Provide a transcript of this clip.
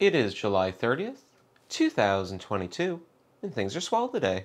It is July 30th, 2022, and things are swell today.